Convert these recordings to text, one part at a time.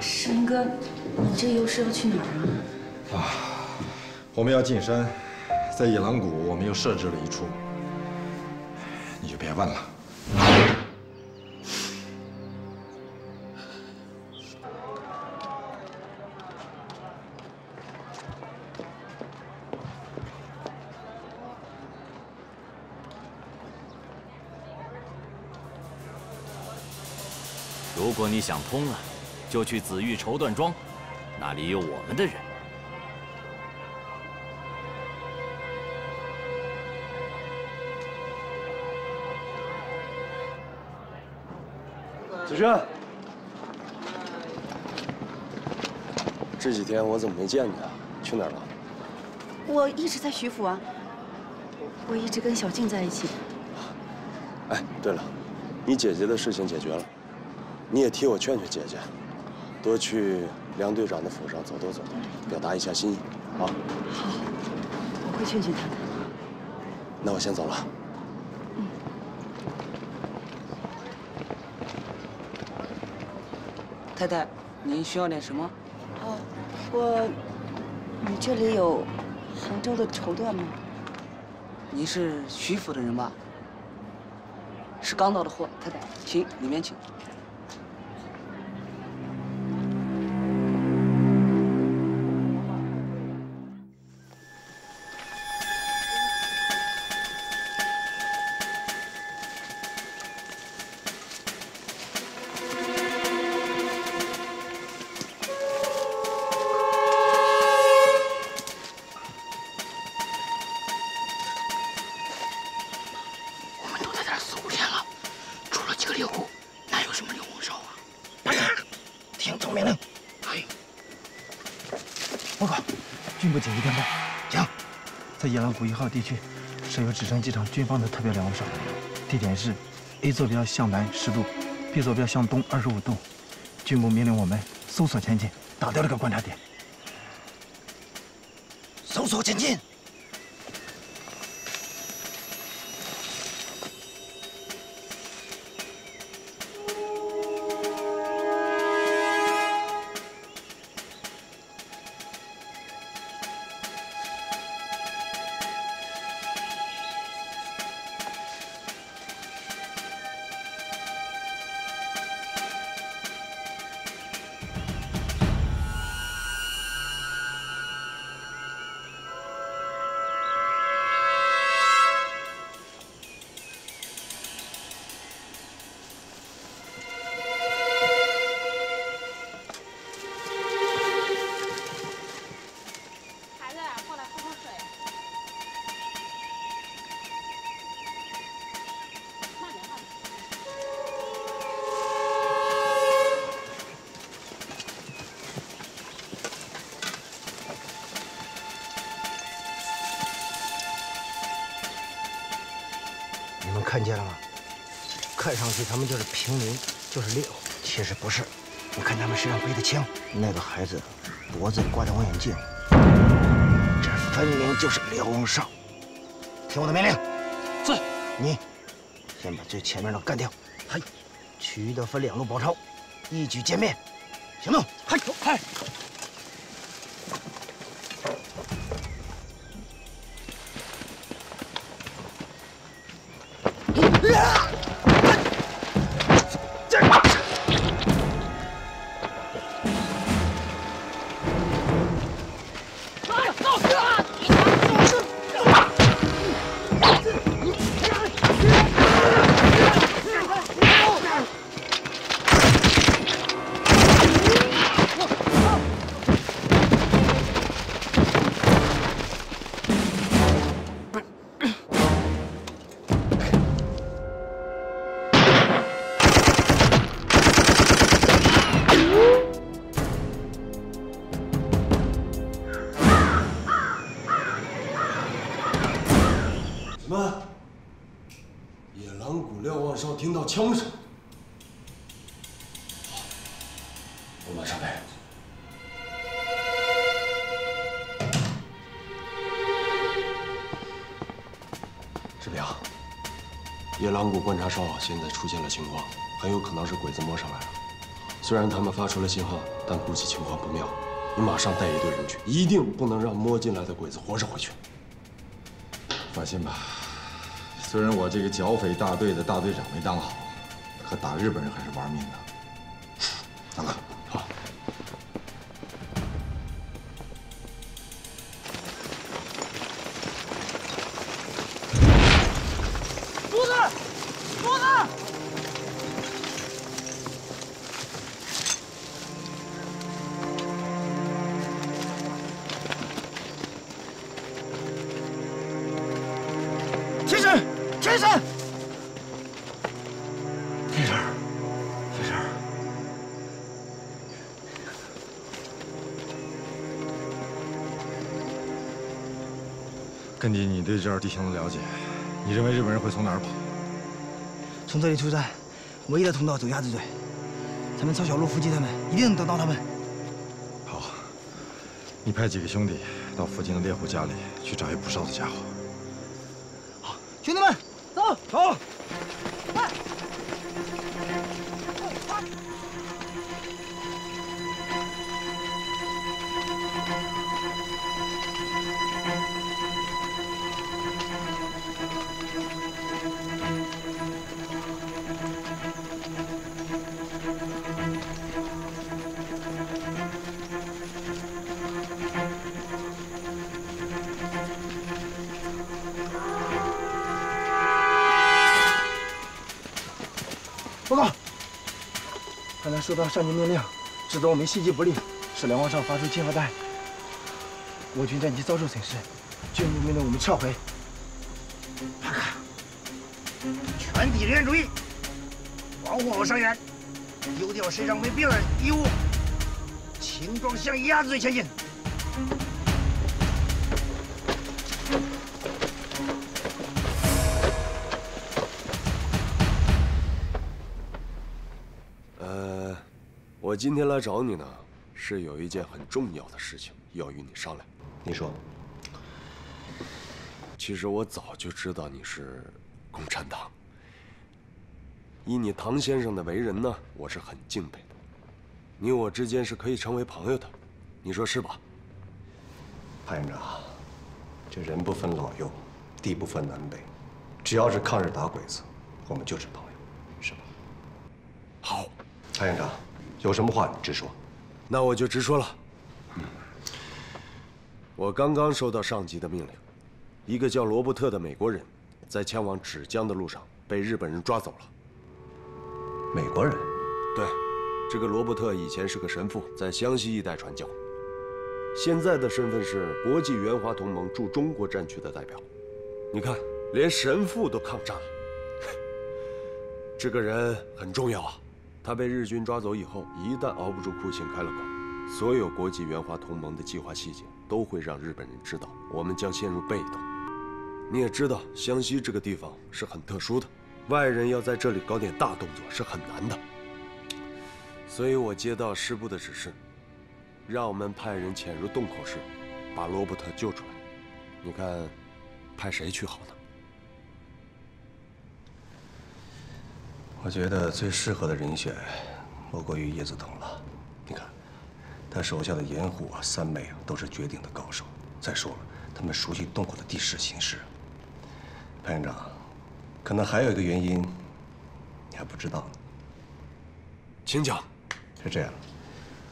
世林哥，你这又是要去哪儿啊？啊，我们要进山，在野狼谷，我们又设置了一处，你就别问了。如果你想通了，就去紫玉绸缎庄，那里有我们的人。子轩，这几天我怎么没见你啊？去哪儿了？我一直在徐府啊，我一直跟小静在一起。哎，对了，你姐姐的事情解决了。你也替我劝劝姐姐，多去梁队长的府上走走走，表达一下心意，啊！好，我会劝劝他的。那我先走了。嗯。太太，您需要点什么？哦，我，你这里有杭州的绸缎吗？您是徐府的人吧？是刚到的货，太太，请里面请。虎一号地区设有直升机场军方的特别瞭望哨，地点是 A 坐标向南十度，B 坐标向东二十五度。军部命令我们搜索前进，打掉这个观察点。搜索前进。上去他们就是平民，就是猎户，其实不是。你看他们身上背的枪，那个孩子脖子里挂着望远镜，这分明就是瞭望哨。听我的命令，是。你先把最前面的干掉，嘿，其余的分两路包抄，一举歼灭。行动，嗨，走，嗨。野狼谷观察哨现在出现了情况，很有可能是鬼子摸上来了，虽然他们发出了信号，但估计情况不妙。你马上带一队人去，一定不能让摸进来的鬼子活着回去。放心吧，虽然我这个剿匪大队的大队长没当好，可打日本人还是玩命的。对这儿地形的了解，你认为日本人会从哪儿跑？从这里出战，唯一的通道走鸭子嘴。咱们抄小路伏击他们，一定能等到他们。好，你派几个兄弟到附近的猎户家里去找一捕哨的家伙。好兄弟们，走走。收到上级命令，指责我们心机不利，使两皇上发出信号弹，我军战机遭受损失，军部命令我们撤回。全体人员注意，保护好伤员，丢掉身上没必要的衣物，轻装向鸭子嘴前进。我今天来找你呢，是有一件很重要的事情要与你商量。你说，其实我早就知道你是共产党。以你唐先生的为人呢，我是很敬佩的。你我之间是可以成为朋友的，你说是吧？潘院长，这人不分老幼，地不分南北，只要是抗日打鬼子，我们就是朋友，是吧？好，潘院长，有什么话你直说。那我就直说了。我刚刚收到上级的命令，一个叫罗伯特的美国人，在前往芷江的路上被日本人抓走了。美国人？对，这个罗伯特以前是个神父，在湘西一带传教，现在的身份是国际援华同盟驻中国战区的代表。你看，连神父都抗战了，这个人很重要啊。他被日军抓走以后，一旦熬不住酷刑开了口，所有国际援华同盟的计划细节都会让日本人知道，我们将陷入被动。你也知道，湘西这个地方是很特殊的，外人要在这里搞点大动作是很难的。所以我接到师部的指示，让我们派人潜入洞口时，把罗伯特救出来。你看，派谁去好呢？我觉得最适合的人选，莫过于叶子桐了。你看，他手下的严虎啊、三妹啊，都是绝顶的高手。再说了，他们熟悉洞口的地势形势。潘院长，可能还有一个原因，你还不知道呢。请讲。是这样，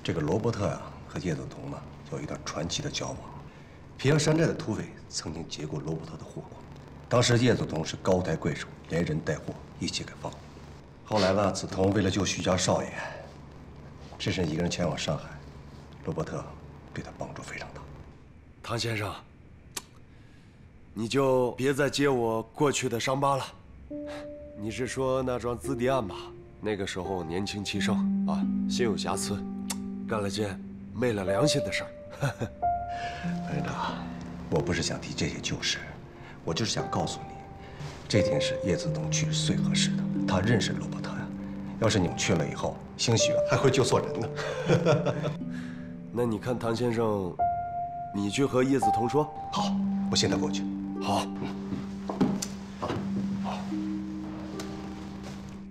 这个罗伯特啊和叶子彤呢有一段传奇的交往。平阳山寨的土匪曾经劫过罗伯特的货款，当时叶子彤是高抬贵手，连人带货一起给放了。后来呢，子桐为了救徐家少爷，只身一个人前往上海，罗伯特对他帮助非常大。唐先生，你就别再揭我过去的伤疤了。你是说那桩资敌案吧？那个时候年轻气盛啊，心有瑕疵，干了件昧了良心的事儿。班长，我不是想提这些旧事，我就是想告诉你，这件事叶子桐去是最合适的。他认识罗伯特呀，要是你们去了以后，兴许还会救错人呢。那你看，唐先生，你去和叶子彤说。好，我现在过去。好，好，好，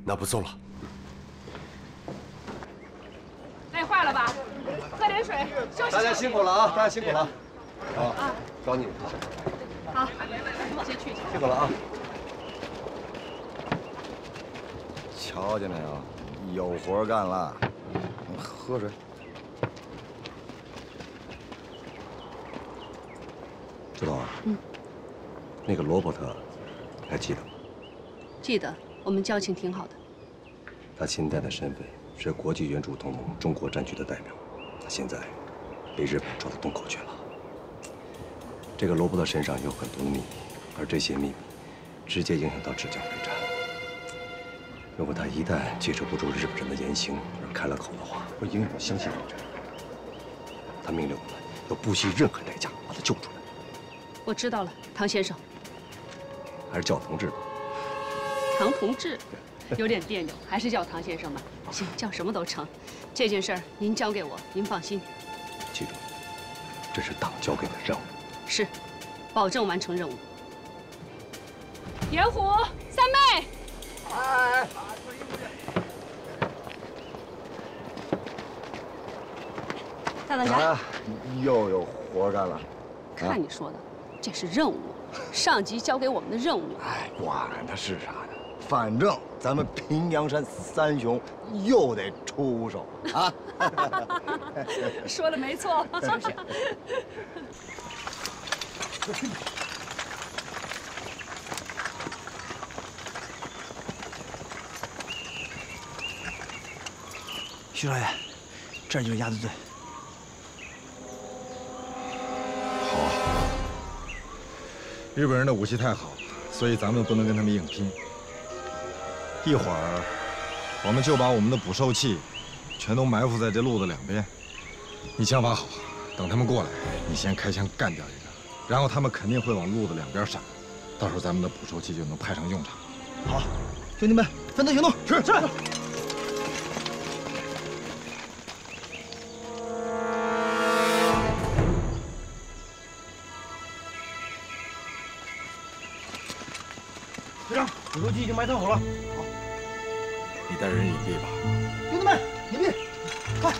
那不送了。累坏了吧？喝点水，休息。大家辛苦了啊！大家辛苦了。啊，找你们。好，先去。辛苦了啊！瞧见没有，有活干了。喝水。知道啊？嗯。那个罗伯特，还记得吗？记得，我们交情挺好的。他现在的身份是国际援助同盟中国战区的代表，他现在被日本抓到洞口去了。这个罗伯特身上有很多秘密，而这些秘密直接影响到治江会战。如果他一旦接受不住日本人的言行而开了口的话，会影响到湘西会战。他命令我们要不惜任何代价把他救出来。我知道了，唐先生。还是叫同志吧。唐同志，有点别扭，还是叫唐先生吧。行，叫什么都成。这件事儿您交给我，您放心。记住，这是党交给的任务。是，保证完成任务。严虎，三妹。哎。大当家，又有活干了。看你说的，这是任务，上级交给我们的任务。哎，管他是啥呢，反正咱们平阳山三雄又得出手啊！说的没错，是不是？徐少爷，这就是鸭子队。好，日本人的武器太好，所以咱们不能跟他们硬拼。一会儿，我们就把我们的捕兽器全都埋伏在这路的两边。你枪法好，等他们过来，你先开枪干掉一个，然后他们肯定会往路的两边闪，到时候咱们的捕兽器就能派上用场。好，兄弟们，分头行动。是是。队长，捕兽器已经埋藏好了。好，你带人隐蔽吧。兄弟们，隐蔽，快！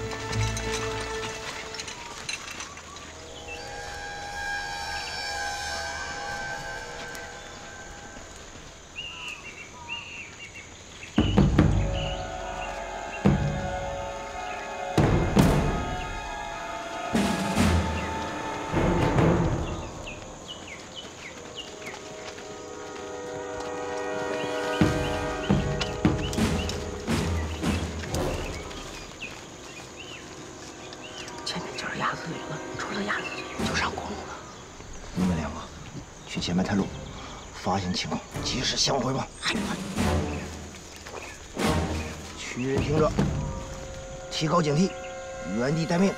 及时向我汇报。区人听着，提高警惕，原地待命。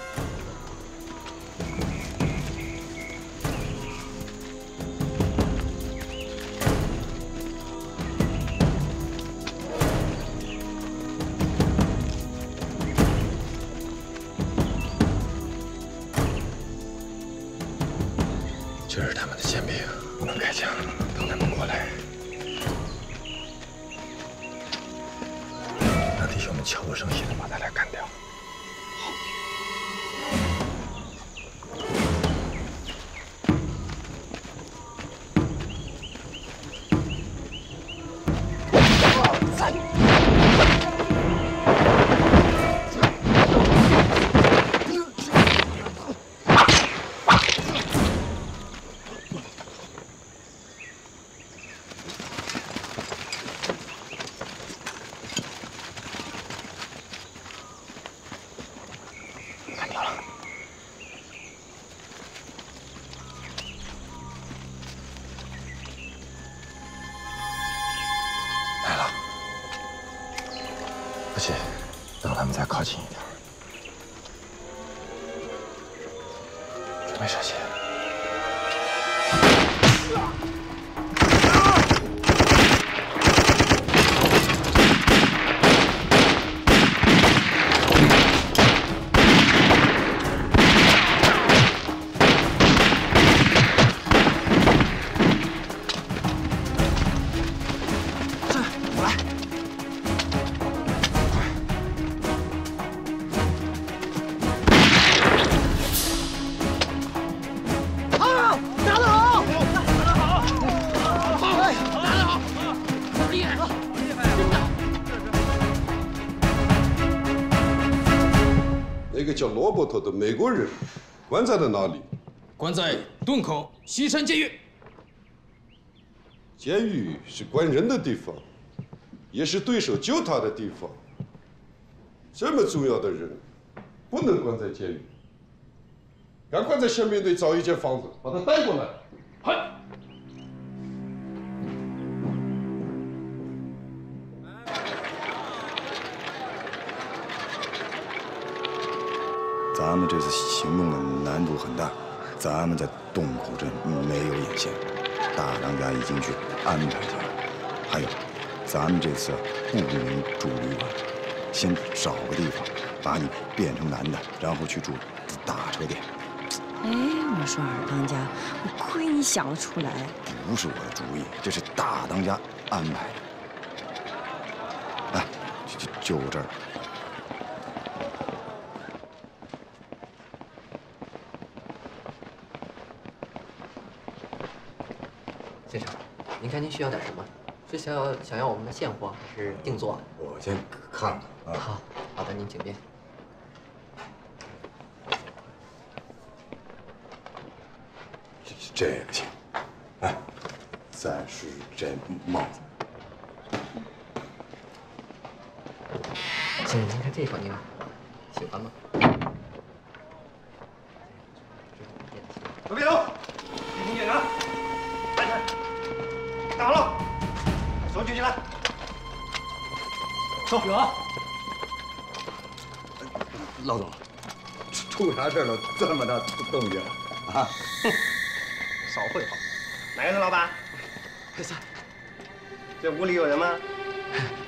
这是他们的宪兵，不能开枪，我国人关在了哪里？关在洞口西山监狱。监狱是关人的地方，也是对手救他的地方。这么重要的人，不能关在监狱。赶快在宪兵队找一间房子，把他带过来。嗨。咱们这次行动的难度很大，咱们在洞口镇没有眼线，大当家已经去安排去了。还有，咱们这次不能住旅馆，先找个地方把你变成男的，然后去住大车店。哎，我说二当家，我亏你想得出来。不是我的主意，这是大当家安排的。哎，就就就这儿。您看您需要点什么？是想要想要我们的现货还是定做？我先看看啊。好，好的，您请便。出啥事了？这么大动静啊？少废话！哪个呢老板？黑三。这屋里有人吗？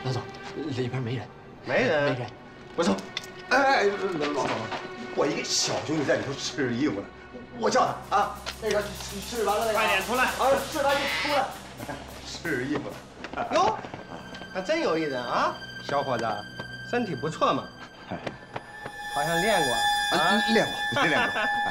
老总，里边没人。没人。没人。我走。哎哎，老总，我一个小兄弟在里头试衣服呢，我叫他啊。那个试完了那个。快点出来！啊，试完就出来。试衣服了。哟，还真有一人啊，小伙子，身体不错嘛。好像练过。啊，练过，练过。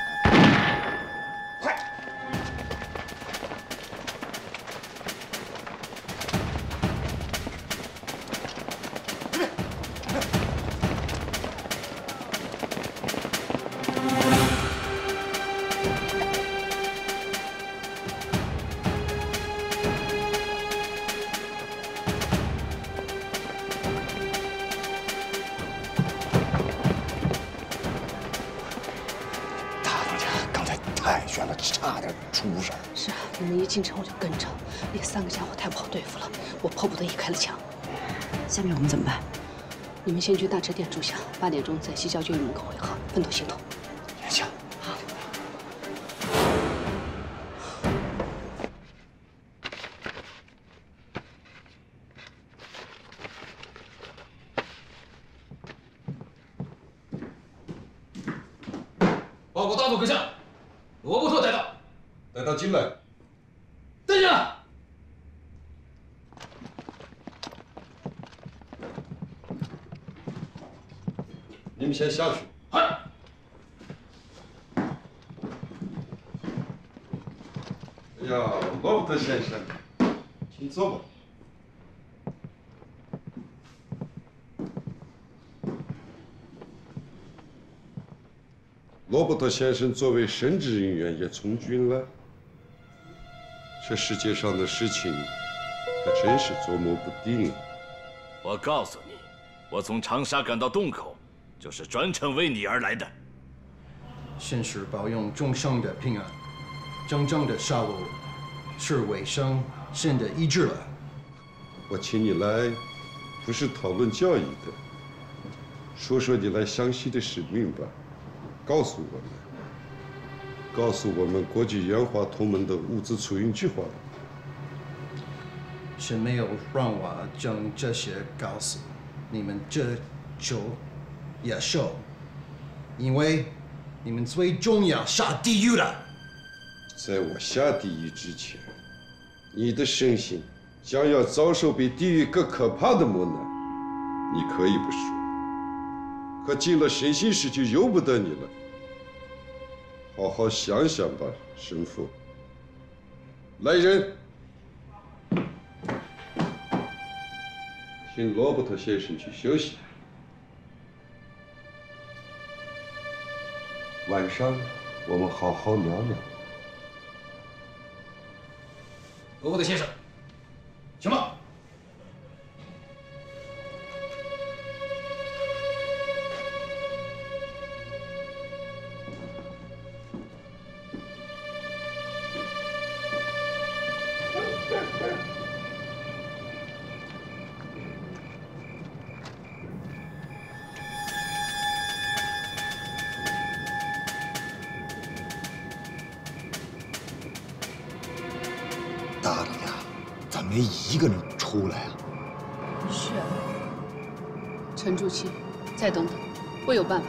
进城我就跟着，那三个家伙太不好对付了，我迫不得已开了枪。下面我们怎么办？你们先去大车店住下，八点钟在西郊军营门口汇合，分头行动。先下去。嗨。哎呀，罗伯特先生，请坐吧。罗伯特先生作为神职人员也从军了，这世界上的事情可真是捉摸不定。我告诉你，我从长沙赶到洞口，就是专程为你而来的。现实保佑众生的平安，真正的杀戮是卫生现的医治了。我请你来，不是讨论教育的，说说你来湘西的使命吧。告诉我们，告诉我们国际援华同盟的物资储运计划。是没有让我将这些告诉你们，这就野兽，因为你们最终要下地狱了。在我下地狱之前，你的身心将要遭受比地狱更可怕的磨难。你可以不说。可进了审讯室就由不得你了。好好想想吧，神父。来人，请罗伯特先生去休息。晚上我们好好聊聊。罗伯特先生，行吗。没一个人出来啊？是啊，沉住气，再等等，会有办法。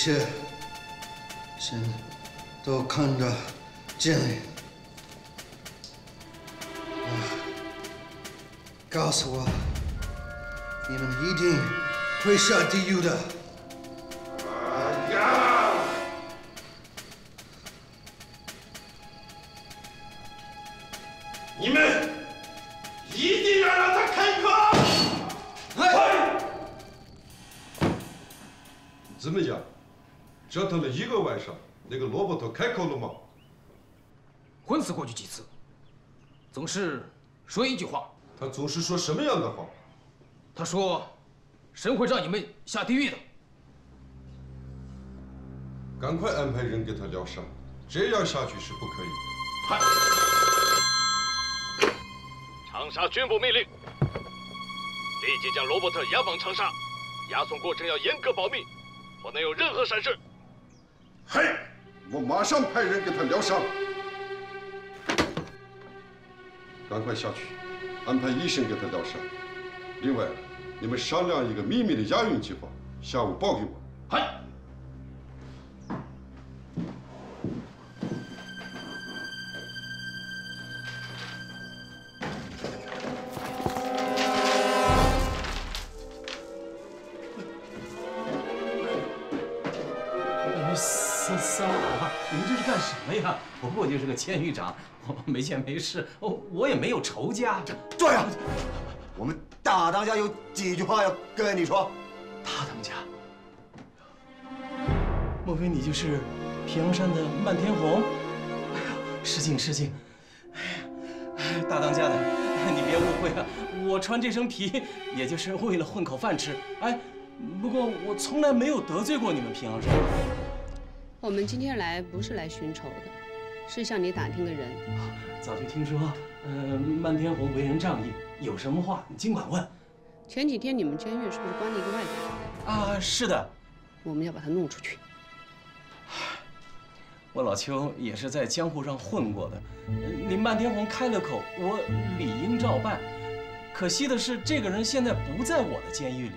一切，神都看着见。啊，告诉我，你们一定会下地狱的。开口了吗？昏死过去几次，总是说一句话。他总是说什么样的话？他说：“神会让你们下地狱的。赶快安排人给他疗伤，这样下去是不可以的。嗨！长沙军部命令，立即将罗伯特押往长沙，押送过程要严格保密，不能有任何闪失。嘿，我马上派人给他疗伤。赶快下去，安排医生给他疗伤。另外，你们商量一个秘密的押运计划，下午报给我。嗨！就是个监狱长，我没钱没势，我我也没有仇家。对呀，我们大当家有几句话要跟你说。大当家，莫非你就是平阳山的漫天红？哎呀，失敬失敬。哎呀，大当家的，你别误会啊，我穿这身皮也就是为了混口饭吃。哎，不过我从来没有得罪过你们平阳山。我们今天来不是来寻仇的，是向你打听个人。早就听说，呃，漫天红为人仗义，有什么话你尽管问。前几天你们监狱是不是关了一个外国人？啊，是的。我们要把他弄出去。我老邱也是在江湖上混过的，你漫天红开了口，我理应照办。可惜的是，这个人现在不在我的监狱里，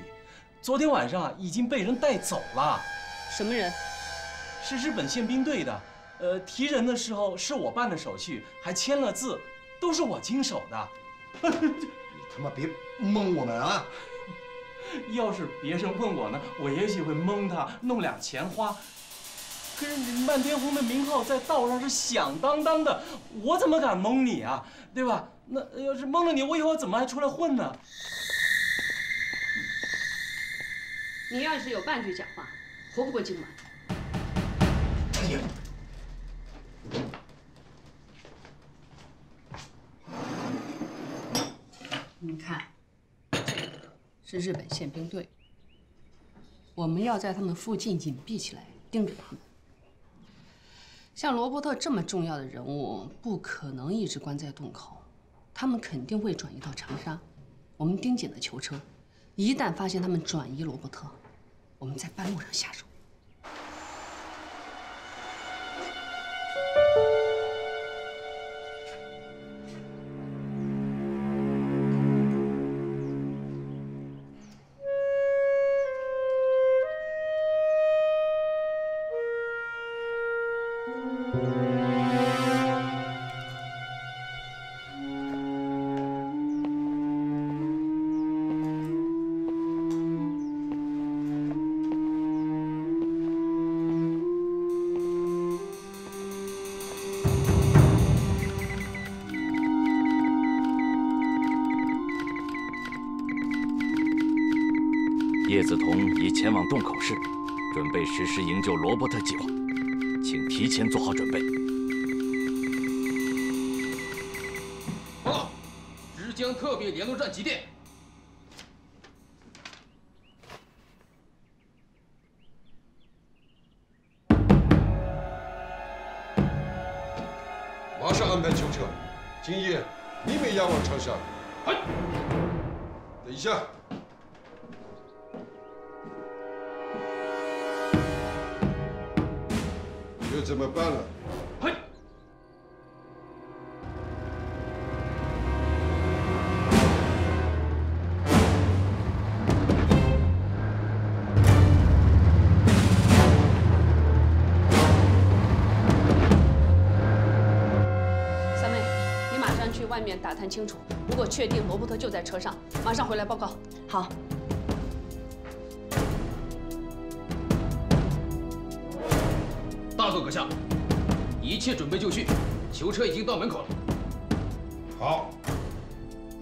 昨天晚上啊已经被人带走了。什么人？是日本宪兵队的，呃，提人的时候是我办的手续，还签了字，都是我经手的。你他妈别蒙我们啊！要是别人问我呢，我也许会蒙他，弄俩钱花。可是你漫天红的名号在道上是响当当的，我怎么敢蒙你啊？对吧？那要是蒙了你，我以后怎么还出来混呢？你要是有半句假话，活不过今晚。你们看，是日本宪兵队，我们要在他们附近隐蔽起来，盯着他们。像罗伯特这么重要的人物，不可能一直关在洞口，他们肯定会转移到长沙。我们盯紧了囚车，一旦发现他们转移罗伯特，我们在半路上下手。前往洞口市，准备实施营救罗伯特计划，请提前做好准备。报告，芷江特别联络站急电。面打探清楚，如果确定罗伯特就在车上，马上回来报告。好。大佐阁下，一切准备就绪，囚车已经到门口了。好，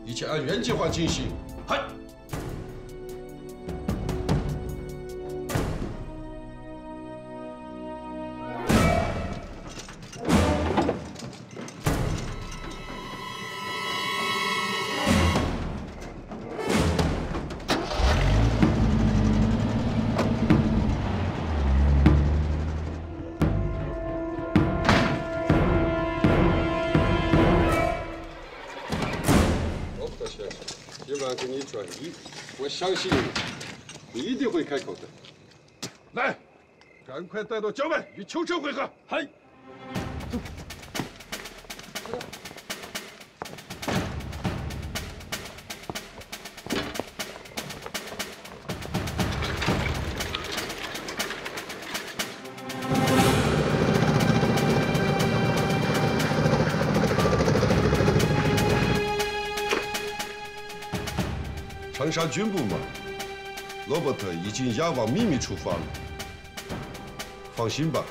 一切按原计划进行。嗨。相信你一定会开口的。来，赶快带到郊外与囚车会合。嗨。杀军部嘛，罗伯特已经押往秘密处发了。放心吧，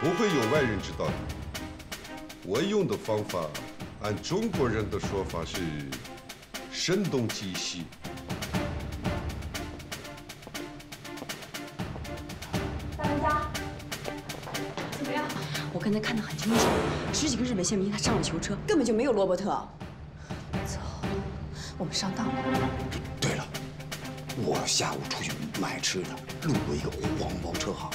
不会有外人知道的。我用的方法，按中国人的说法是声东击西。大当家，怎么样？我刚才看得很清楚，十几个日本宪兵他上了囚车，根本就没有罗伯特。走，我们上当。我下午出去买吃的，路过一个黄包车行，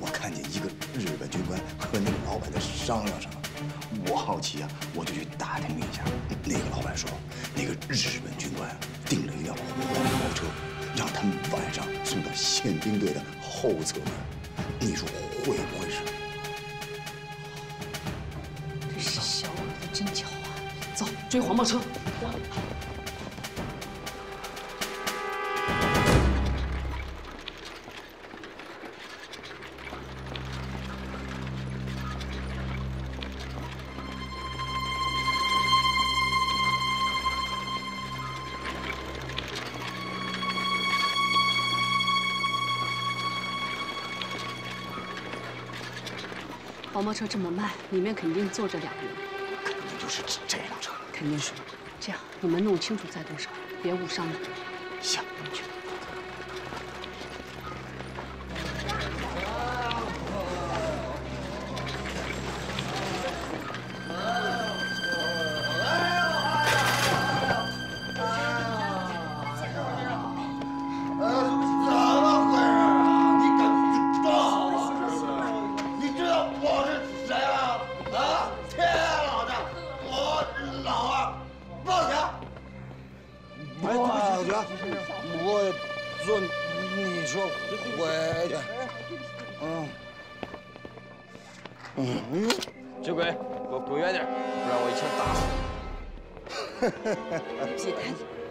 我看见一个日本军官和那个老板在商量什么。我好奇啊，我就去打听了一下。那个老板说，那个日本军官订了一辆黄包车，让他们晚上送到宪兵队的后侧门。你说会不会是？这是小鬼子真狡猾。走，追黄包车。黄包车这么慢，里面肯定坐着两个人。肯定就是这辆车。肯定是。这样，你们弄清楚再动手，别误伤了。给我滚远点，不然我一枪打死别抬你。你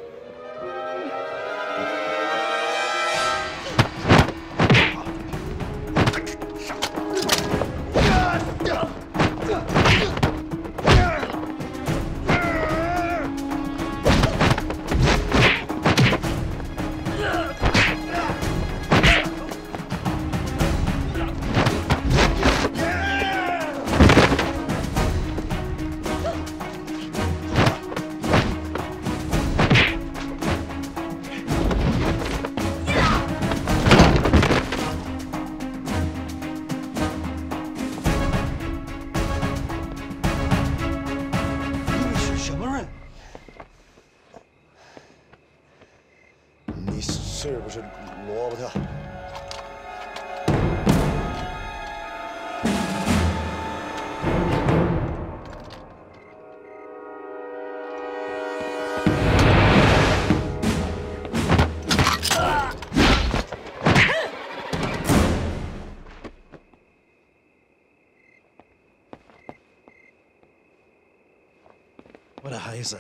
我的孩子，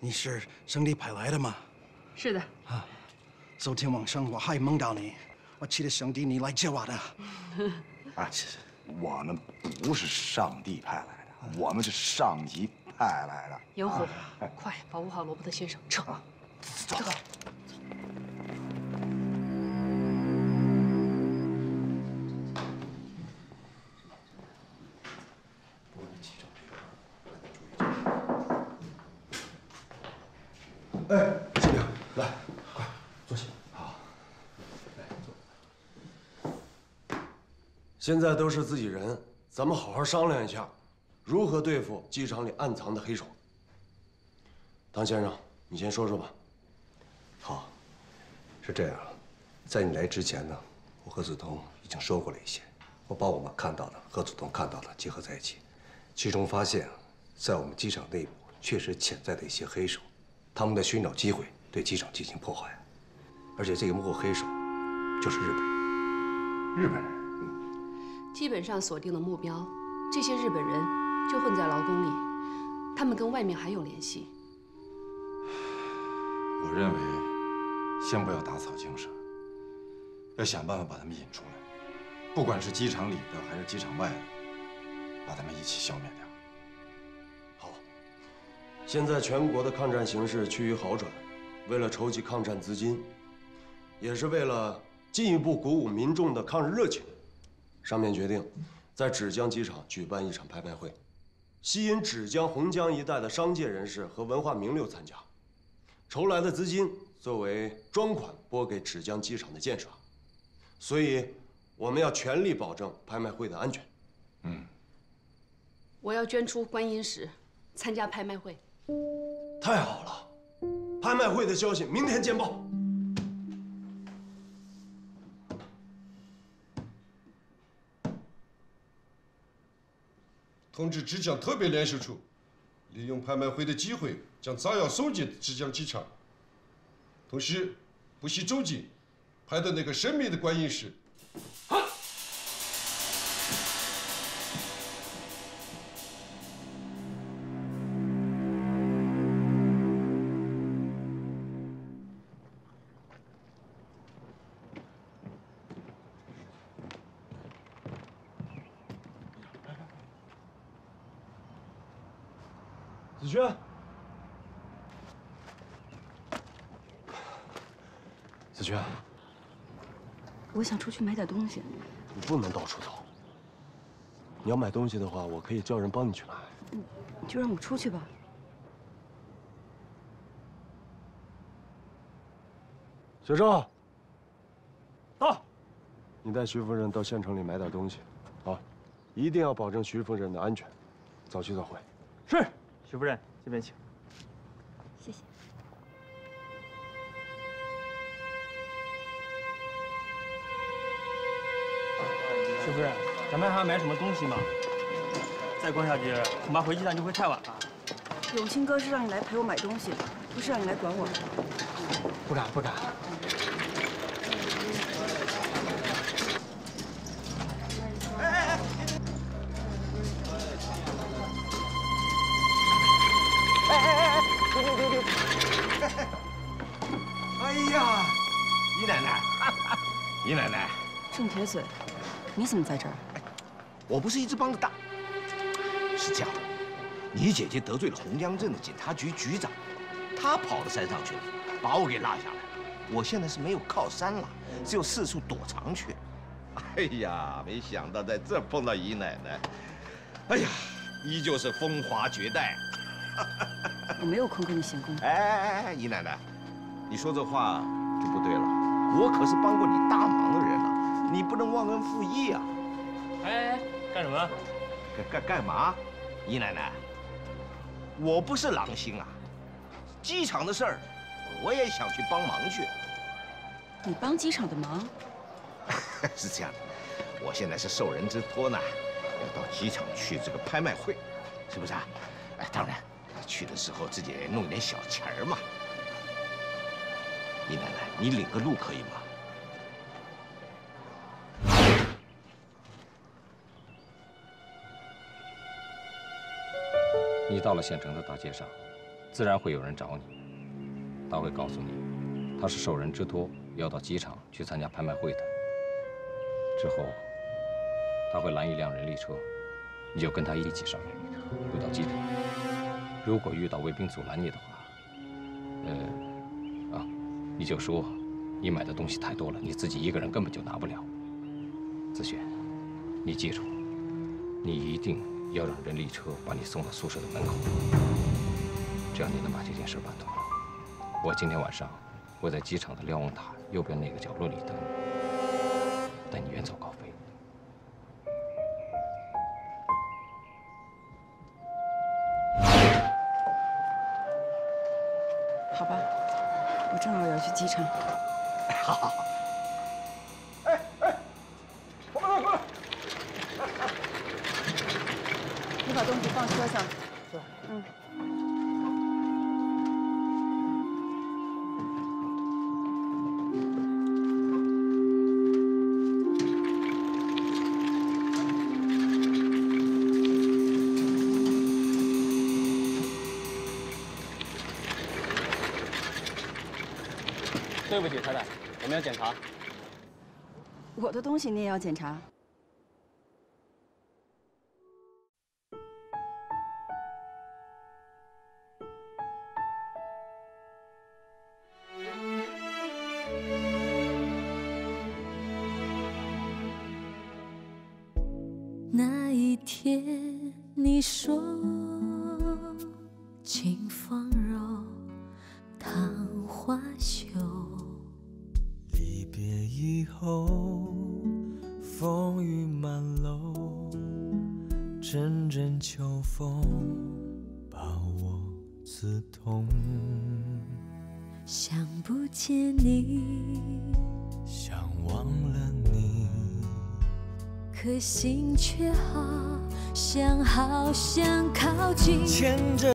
你是上帝派来的吗？是的，啊昨天晚上我还梦到你，我祈祷上帝你来接我的。啊，我们不是上帝派来的，我们是上级派来的。杨虎，快保护好罗伯特先生，撤！走。现在都是自己人，咱们好好商量一下，如何对付机场里暗藏的黑手。唐先生，你先说说吧。好，是这样，在你来之前呢，我和子彤已经说过了一些，我把我们看到的和子彤看到的结合在一起，其中发现，在我们机场内部确实潜在的一些黑手，他们在寻找机会对机场进行破坏，而且这个幕后黑手就是日本人。日本人，基本上锁定了目标，这些日本人就混在劳工里，他们跟外面还有联系。我认为，先不要打草惊蛇，要想办法把他们引出来，不管是机场里的还是机场外的，把他们一起消灭掉。好现在全国的抗战形势趋于好转，为了筹集抗战资金，也是为了进一步鼓舞民众的抗日热情，上面决定在芷江机场举办一场拍卖会，吸引芷江、洪江一带的商界人士和文化名流参加，筹来的资金作为专款拨给芷江机场的建设，所以我们要全力保证拍卖会的安全。嗯，我要捐出观音石，参加拍卖会。太好了，拍卖会的消息明天见报。通知芷江特别联系处，利用拍卖会的机会，将炸药送进芷江机场。同时，不惜重金拍的那个神秘的观音石。想出去买点东西。你不能到处走。你要买东西的话，我可以叫人帮你去买。你就让我出去吧。学生，到。你带徐夫人到县城里买点东西，啊，一定要保证徐夫人的安全。早去早回。是，徐夫人这边请。夫人，咱们还要买什么东西吗？再逛下去，恐怕回鸡蛋就会太晚了。永清哥是让你来陪我买东西，不是让你来管我。不敢，不敢。哎呀，姨奶奶，姨奶奶，郑铁嘴，你怎么在这儿？我不是一直帮着大，是这样的，你姐姐得罪了洪江镇的警察局局长，他跑到山上去了，把我给落下来。我现在是没有靠山了，只有四处躲藏去。哎呀，没想到在这碰到姨奶奶，哎呀，依旧是风华绝代。我没有空跟你闲工夫。哎哎哎，姨奶奶，你说这话就不对了。我可是帮过你大忙的人啊，你不能忘恩负义啊！哎，干什么？干干干嘛？姨奶奶，我不是狼心啊，机场的事儿，我也想去帮忙去。你帮机场的忙？是这样的，我现在是受人之托呢，要到机场去这个拍卖会，是不是啊？哎，当然，去的时候自己弄点小钱儿嘛。姨奶奶，你领个路可以吗？你到了县城的大街上，自然会有人找你。他会告诉你，他是受人之托要到机场去参加拍卖会的。之后，他会拦一辆人力车，你就跟他一起上人力车回到机场。如果遇到卫兵阻拦你的话，呃，啊，你就说你买的东西太多了，你自己一个人根本就拿不了。子轩，你记住，你一定要让人力车把你送到宿舍的门口，只要你能把这件事办妥了。我今天晚上会在机场的瞭望塔右边那个角落里等你，对不起，太太，我们要检查。我的东西你也要检查？